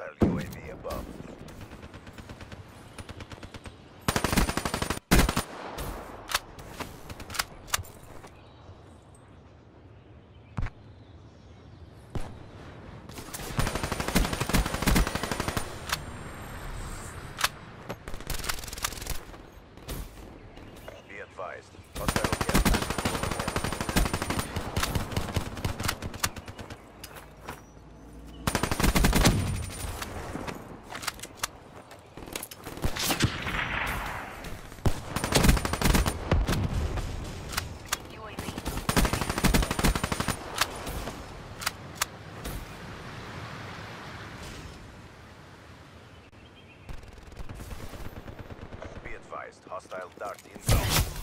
Hostile UAV above. Be advised. Hostile neutralized. Hostile dart inbound.